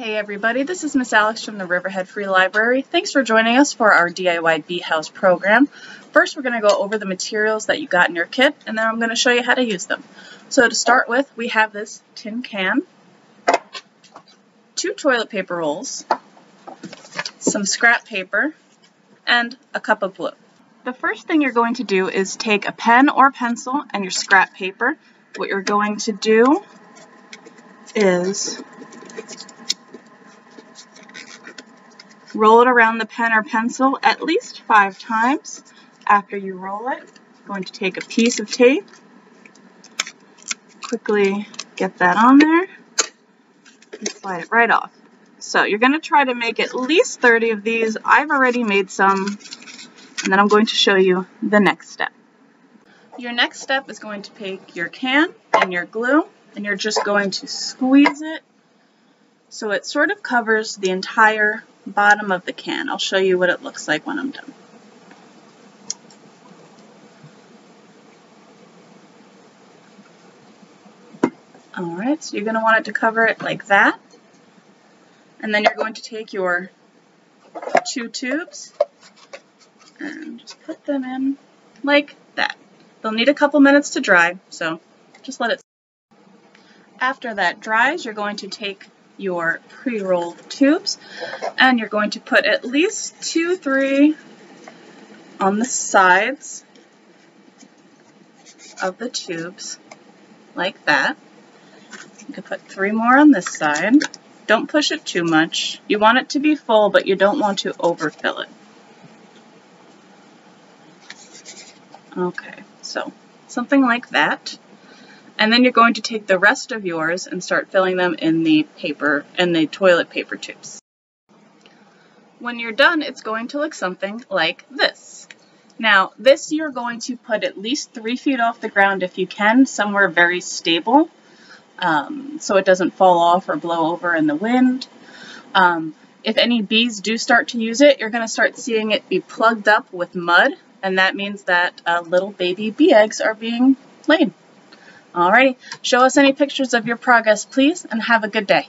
Hey everybody, this is Miss Alex from the Riverhead Free Library. Thanks for joining us for our DIY Bee House program. First we're going to go over the materials that you got in your kit and then I'm going to show you how to use them. So to start with we have this tin can, two toilet paper rolls, some scrap paper, and a cup of glue. The first thing you're going to do is take a pen or pencil and your scrap paper. What you're going to do is roll it around the pen or pencil at least five times. After you roll it, you're going to take a piece of tape, quickly get that on there, and slide it right off. So you're going to try to make at least 30 of these. I've already made some, and then I'm going to show you the next step. Your next step is going to take your can and your glue, and you're just going to squeeze it so it sort of covers the entire bottom of the can. I'll show you what it looks like when I'm done. Alright, so you're going to want it to cover it like that. And then you're going to take your two tubes and just put them in like that. They'll need a couple minutes to dry, so just let it. After that dries, you're going to take your pre-rolled tubes and you're going to put at least two, three on the sides of the tubes like that. You can put three more on this side. Don't push it too much. You want it to be full, but you don't want to overfill it. Okay, so something like that. And then you're going to take the rest of yours and start filling them in the paper, in the toilet paper tubes. When you're done, it's going to look something like this. Now, this you're going to put at least three feet off the ground if you can, somewhere very stable, um, so it doesn't fall off or blow over in the wind. Um, if any bees do start to use it, you're going to start seeing it be plugged up with mud, and that means that uh, little baby bee eggs are being laid. Alrighty, show us any pictures of your progress, please, and have a good day.